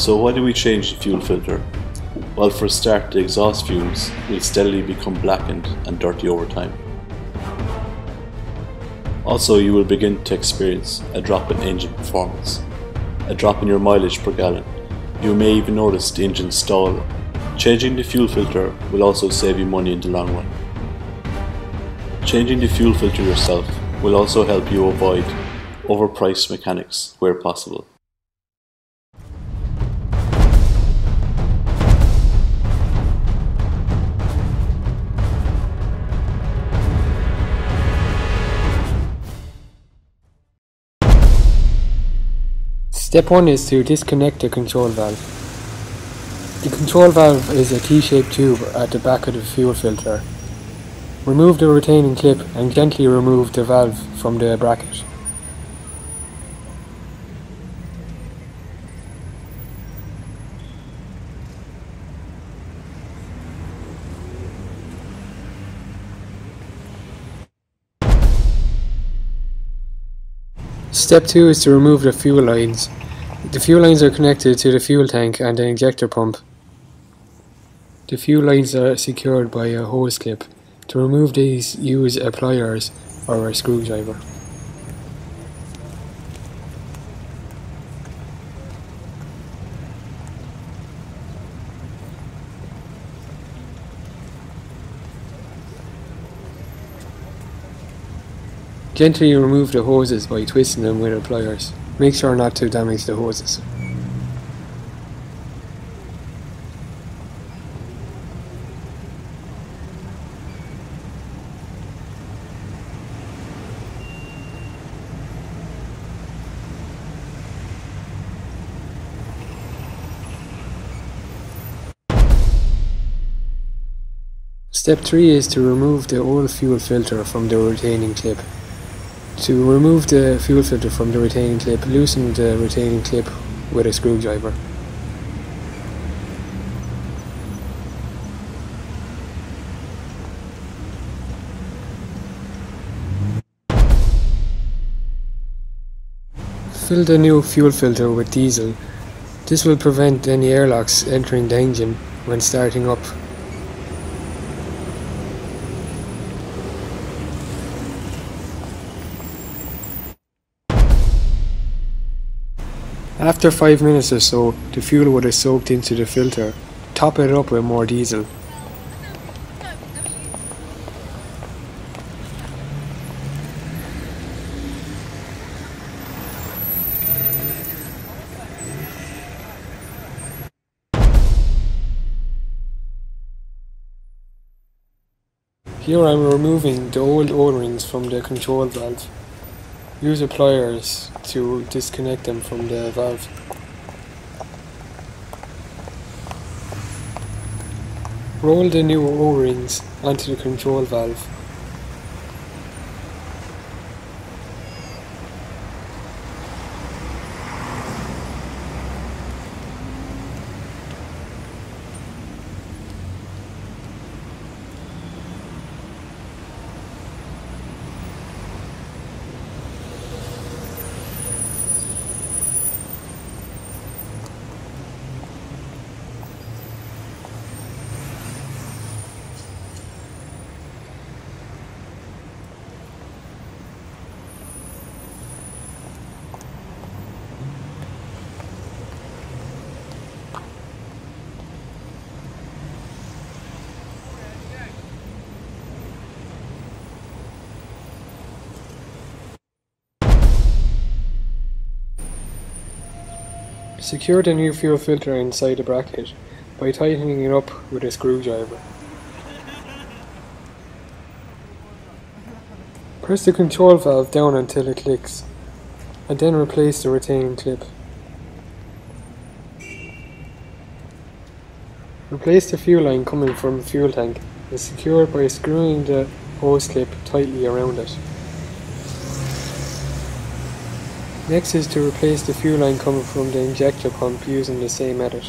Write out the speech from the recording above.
So why do we change the fuel filter? Well for a start the exhaust fumes will steadily become blackened and dirty over time. Also you will begin to experience a drop in engine performance, a drop in your mileage per gallon. You may even notice the engine stall. Changing the fuel filter will also save you money in the long run. Changing the fuel filter yourself will also help you avoid overpriced mechanics where possible. Step 1 is to disconnect the control valve. The control valve is a T-shaped tube at the back of the fuel filter. Remove the retaining clip and gently remove the valve from the bracket. Step 2 is to remove the fuel lines. The fuel lines are connected to the fuel tank and the injector pump. The fuel lines are secured by a hose clip. To remove these, use a pliers or a screwdriver. Gently remove the hoses by twisting them with the pliers. Make sure not to damage the hoses. Step 3 is to remove the old fuel filter from the retaining clip. To remove the fuel filter from the retaining clip, loosen the retaining clip with a screwdriver. Fill the new fuel filter with diesel. This will prevent any airlocks entering the engine when starting up After 5 minutes or so, the fuel would have soaked into the filter. Top it up with more diesel. Here I'm removing the old O-rings from the control valve. Use pliers to disconnect them from the valve. Roll the new O-rings onto the control valve. Secure the new fuel filter inside the bracket by tightening it up with a screwdriver. Press the control valve down until it clicks, and then replace the retaining clip. Replace the fuel line coming from the fuel tank and secure it by screwing the hose clip tightly around it. Next is to replace the fuel line coming from the injector pump using the same method.